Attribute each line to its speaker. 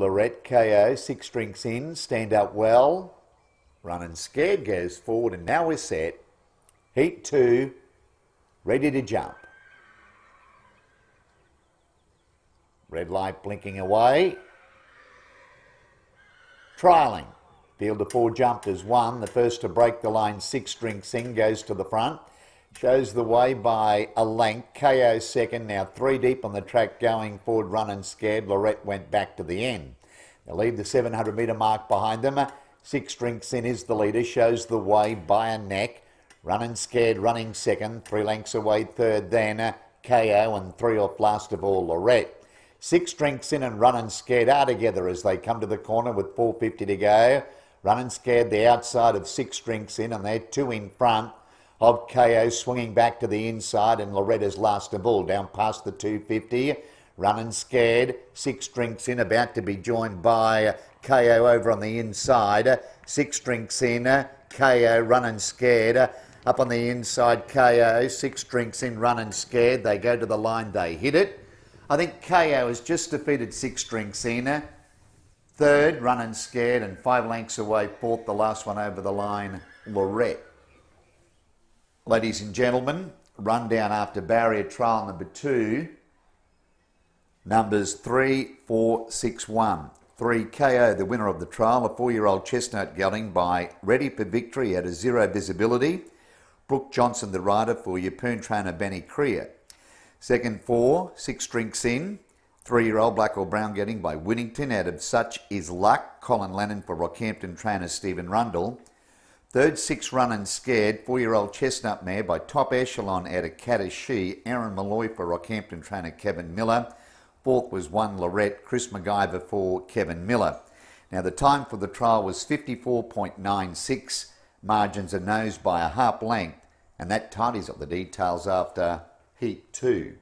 Speaker 1: Lorette KO, six drinks in, stand up well. Running scared goes forward, and now we're set. Heat two, ready to jump. Red light blinking away. Trialing. Field of four jumpers, one. The first to break the line, six drinks in, goes to the front. Shows the way by a length. KO second, now three deep on the track going forward, running scared. Lorette went back to the end. They leave the 700 metre mark behind them. Six drinks in is the leader, shows the way by a neck. Running scared, running second, three lengths away third, then uh, KO and three off last of all, Lorette. Six drinks in and running scared are together as they come to the corner with 450 to go. Running scared the outside of six drinks in and they're two in front of KO swinging back to the inside and Loretta's last of all down past the 250. Running scared, six drinks in, about to be joined by KO over on the inside. Six drinks in, KO running scared. Up on the inside, KO, six drinks in, running scared. They go to the line, they hit it. I think KO has just defeated six drinks in. Third, running scared, and five lengths away, fourth, the last one over the line, Lorette. Ladies and gentlemen, rundown after barrier trial number two. Numbers three, four, six, one. Three KO, the winner of the trial, a four-year-old chestnut gelding by Ready for Victory at a zero visibility. Brooke Johnson, the rider for Yeppoon trainer Benny Creer. Second four, six drinks in. Three-year-old black or brown getting by Winnington out of Such Is Luck. Colin Lennon for Rockhampton trainer Stephen Rundle. Third, six run and scared. Four-year-old chestnut mare by Top Echelon out of Caddishe. Aaron Malloy for Rockhampton trainer Kevin Miller. Fourth was one Lorette, Chris McIver for Kevin Miller. Now the time for the trial was 54.96. Margins are nosed by a half length, and that tidies up the details after heat two.